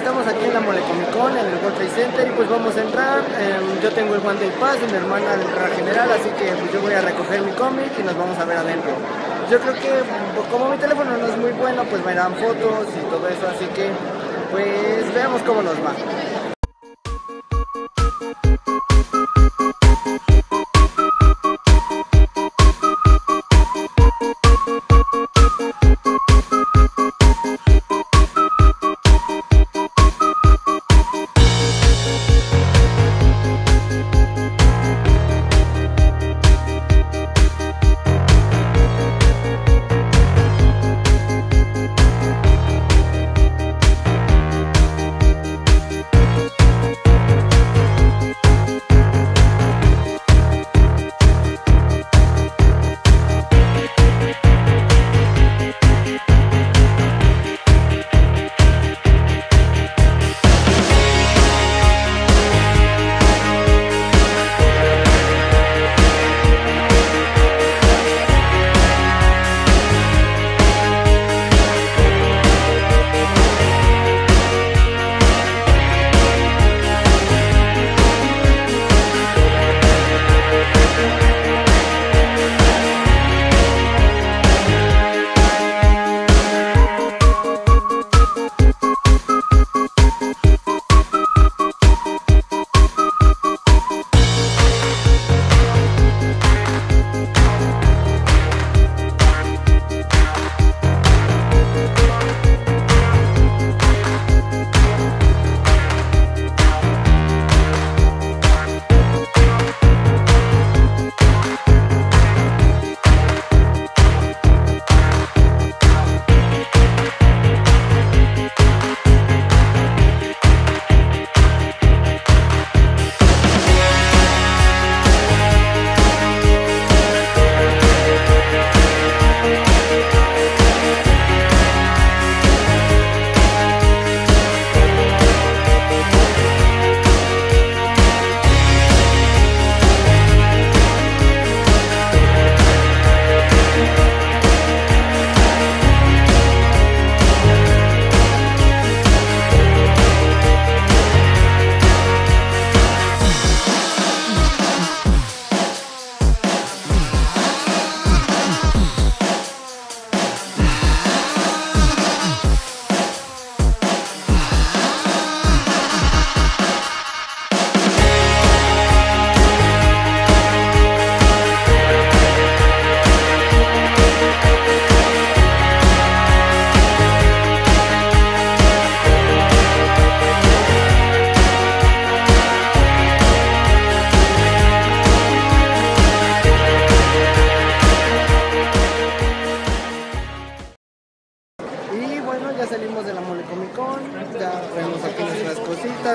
estamos aquí en la Mole Comic Con, en el World Trade Center, y pues vamos a entrar. Em, yo tengo el One Day Pass y mi hermana el general, así que pues, yo voy a recoger mi cómic y nos vamos a ver adentro. Yo creo que como mi teléfono no es muy bueno, pues me dan fotos y todo eso, así que pues veamos cómo nos va.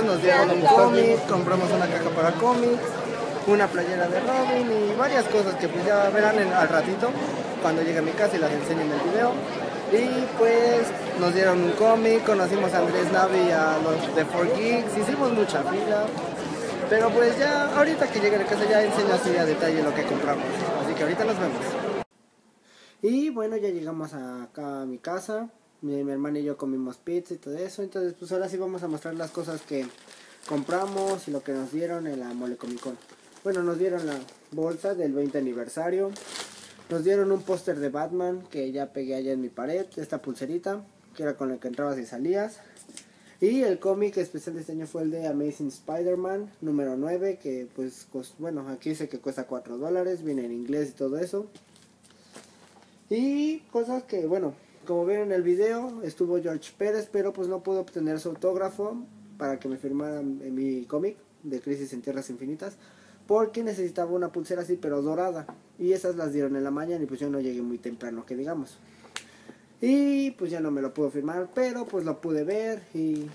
Nos dieron un cómic, compramos una caja para cómics, una playera de Robin y varias cosas que pues ya verán al ratito cuando llegue a mi casa y las enseñe en el video. Y pues nos dieron un cómic, conocimos a Andrés Navi y a los de 4Geeks, hicimos mucha fila. Pero pues ya, ahorita que llegue a la casa ya enseño así a detalle lo que compramos. Así que ahorita nos vemos. Y bueno, ya llegamos acá a mi casa. Mi, mi hermana y yo comimos pizza y todo eso. Entonces, pues ahora sí vamos a mostrar las cosas que compramos y lo que nos dieron en la Mole Con. Bueno, nos dieron la bolsa del 20 aniversario. Nos dieron un póster de Batman que ya pegué allá en mi pared. Esta pulserita, que era con la que entrabas y salías. Y el cómic especial de este año fue el de Amazing Spider-Man número 9, que pues, bueno, aquí dice que cuesta 4 dólares, viene en inglés y todo eso. Y cosas que, bueno, como vieron en el video, estuvo George Pérez, pero pues no pude obtener su autógrafo para que me firmaran en mi cómic de Crisis en Tierras Infinitas, porque necesitaba una pulsera así, pero dorada. Y esas las dieron en la mañana y pues yo no llegué muy temprano, que digamos. Y pues ya no me lo pudo firmar, pero pues lo pude ver y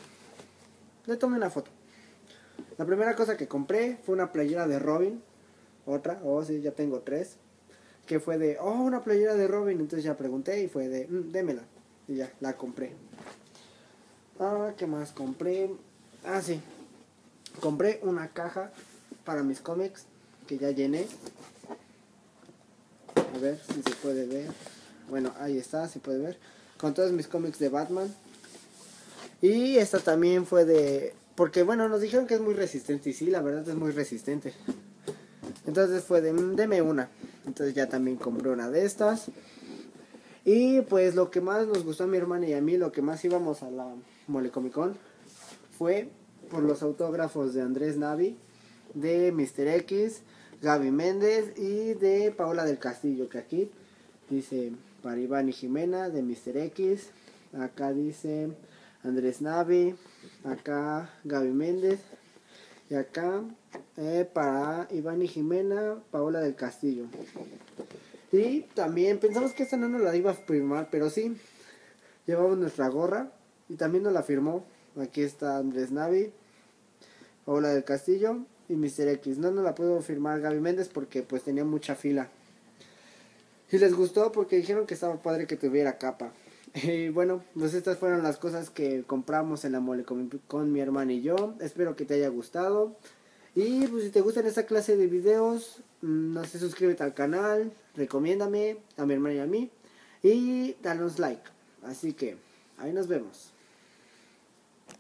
le tomé una foto. La primera cosa que compré fue una playera de Robin. Otra, oh sí, ya tengo tres. Que fue de, oh, una playera de Robin. Entonces ya pregunté y fue de, "Mm, démela. Y ya, la compré. Ah, ¿qué más compré? Ah, sí. Compré una caja para mis cómics que ya llené. A ver si se puede ver. Bueno, ahí está, se puede ver. Con todos mis cómics de Batman. Y esta también fue de... Porque bueno, nos dijeron que es muy resistente y sí, la verdad es muy resistente. Entonces fue de, mm, deme una. Entonces ya también compré una de estas. Y pues lo que más nos gustó a mi hermana y a mí, lo que más íbamos a la Mole Comic Con, fue por los autógrafos de Andrés Navi, de Mr. X, Gaby Méndez y de Paola del Castillo, que aquí dice para Iván y Jimena de Mr. X, acá dice Andrés Navi, acá Gaby Méndez y acá eh, para Iván y Jimena, Paola del Castillo. Y también pensamos que esta no nos la iba a firmar, pero sí, llevamos nuestra gorra y también nos la firmó. Aquí está Andrés Navi, Paola del Castillo y Mr. X. No nos la puedo firmar Gaby Méndez porque pues tenía mucha fila. Y les gustó porque dijeron que estaba padre que tuviera capa. Y bueno, pues estas fueron las cosas que compramos en la mole con, con mi hermana y yo. Espero que te haya gustado. Y pues si te gustan esta clase de videos, mm, no sé, suscríbete al canal, recomiéndame a mi hermana y a mí y danos like. Así que ahí nos vemos.